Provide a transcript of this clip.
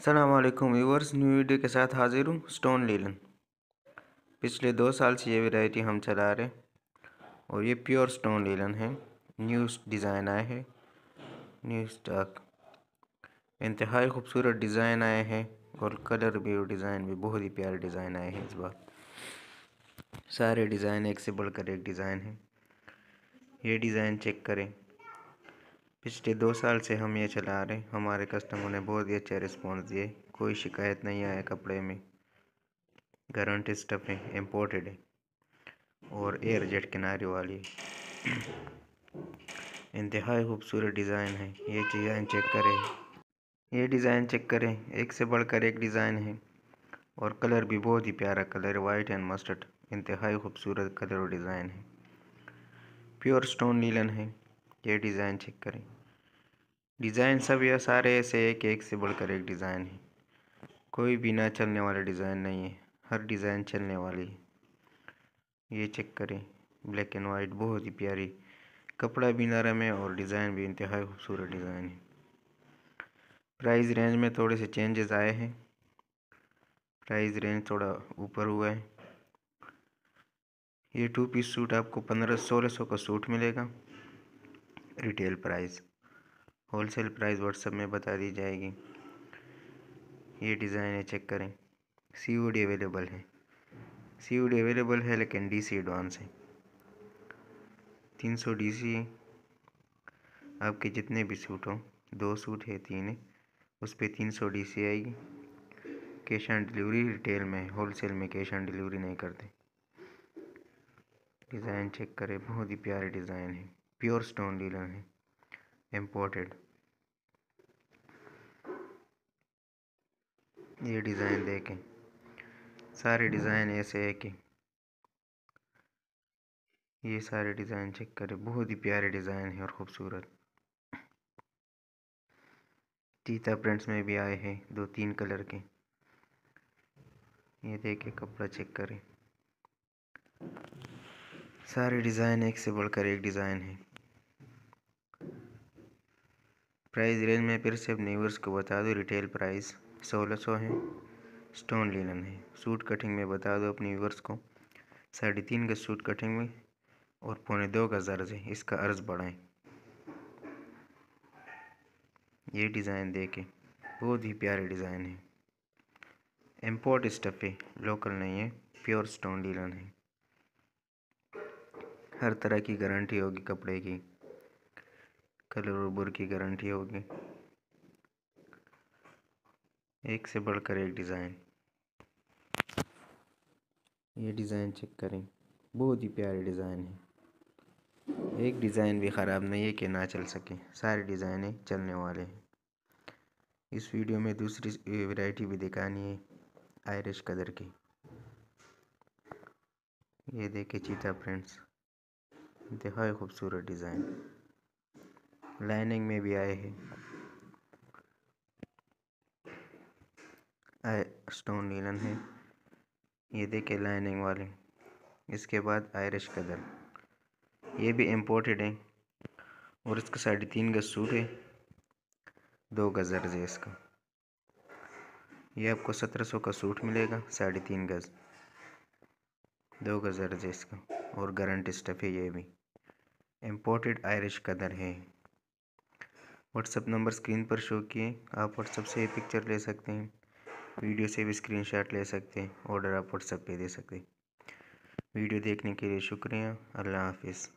अलकुम viewers new video के साथ हाजिर हूँ स्टोन लीलन पिछले दो साल से ये वैरायटी हम चला रहे और ये प्योर स्टोन लीलन है। न्यू डिज़ाइन आए हैं न्यू स्टॉक इंतहाई खूबसूरत डिज़ाइन आए हैं, और कलर भी, और डिज़ाइन भी, बहुत ही प्यारे डिज़ाइन आए हैं इस बार। सारे डिज़ाइन एक से बढ़कर एक डिज़ाइन है। ये डिज़ाइन चेक करें। पिछले दो साल से हम ये चला रहे हैं। हमारे कस्टमर ने बहुत ही अच्छा रिस्पॉन्स दिए कोई शिकायत नहीं आया कपड़े में। गारंटी स्टफ़ है इम्पोर्टेड है। और एयर जेट किनारे वाली इंतहाई खूबसूरत डिज़ाइन है। ये डिज़ाइन चेक करें। ये डिज़ाइन चेक करें। एक से बढ़कर एक डिज़ाइन है। और कलर भी बहुत ही प्यारा कलर वाइट एंड मस्टर्ड इंतहाई खूबसूरत कलर और डिज़ाइन है। प्योर स्टोन नीलन है। ये डिज़ाइन चेक करें। डिज़ाइन सब यह सारे ऐसे एक एक से बढ़कर एक डिज़ाइन है। कोई भी ना चलने वाला डिज़ाइन नहीं है, हर डिज़ाइन चलने वाली है। ये चेक करें, ब्लैक एंड वाइट बहुत ही प्यारी। कपड़ा भी नरम है और डिज़ाइन भी इंतहाई खूबसूरत डिज़ाइन है। प्राइस रेंज में थोड़े से चेंजेस आए हैं। प्राइस रेंज थोड़ा ऊपर हुआ है। ये टू पीस सूट आपको पंद्रह सोलह सौ का सूट मिलेगा। Retail price, wholesale price WhatsApp में बता दी जाएगी। ये डिज़ाइन है, चेक करें। सी ओ डी अवेलेबल है। सी ओ अवेलेबल है, लेकिन डी सी एडवांस है। तीन सौ डी सी आपके जितने भी सूट हों, दो सूट है, तीन है, उस पर तीन सौ डी सी आएगी। कैश ऑन डिलीवरी रिटेल में होलसेल में कैश ऑन डिलीवरी नहीं करते। डिज़ाइन चेक करें, बहुत ही प्यारे डिज़ाइन है। प्योर स्टोन डीलर हैं इम्पोर्टेड ये डिज़ाइन देखें, सारे डिज़ाइन ऐसे है कि ये सारे डिज़ाइन चेक करें, बहुत ही प्यारे डिज़ाइन है और ख़ूबसूरत। चीता प्रिंट्स में भी आए हैं, दो तीन कलर के। ये देखें, कपड़ा चेक करें। सारे डिज़ाइन एक से बढ़कर एक डिज़ाइन है। प्राइस रेंज में फिर से अपने व्यूवर्स को बता दो, रिटेल प्राइस सोलह सौ है, स्टोन लिनन है। सूट कटिंग में बता दो अपने व्यूवर्स को, साढ़े तीन का सूट कटिंग में और पौने दो का अर्ज़ है, इसका अर्ज़ बढ़ाएँ। ये डिज़ाइन देखें, बहुत ही प्यारे डिज़ाइन है। इम्पोर्ट स्टफ़ है, लोकल नहीं है, प्योर स्टोन लीलन है। हर तरह की गारंटी होगी कपड़े की। कलर और बुर की गारंटी होगी। एक से बढ़कर एक डिज़ाइन। ये डिज़ाइन चेक करें। बहुत ही प्यारे डिज़ाइन है। एक डिज़ाइन भी ख़राब नहीं है कि ना चल सके। सारे डिज़ाइने चलने वाले हैं। इस वीडियो में दूसरी वैरायटी भी दिखानी है, आयरिश कलर की। ये देखे चीता प्रिंट्स इंतहाई खूबसूरत डिज़ाइन। लाइनिंग में भी आए हैं। स्टोन नीलन है। ये देखे लाइनिंग वाले। इसके बाद आयरिश कलर ये भी इम्पोर्टेड है। और इसका साढ़े तीन गज सूट है। दो गज है इसका। ये आपको सत्रह सौ का सूट मिलेगा, साढ़े तीन गज। दो गज अर्ज़ है इसका। और गारंटी स्टफ़ है ये भी। इम्पोर्टेड आयरिश कलर है। व्हाट्सअप नंबर स्क्रीन पर शो किए, आप व्हाट्सअप से पिक्चर ले सकते हैं। वीडियो से भी स्क्रीनशॉट ले सकते हैं, ऑर्डर आप व्हाट्सअप पे दे सकते हैं। वीडियो देखने के लिए शुक्रिया, अल्लाह हाफिज़।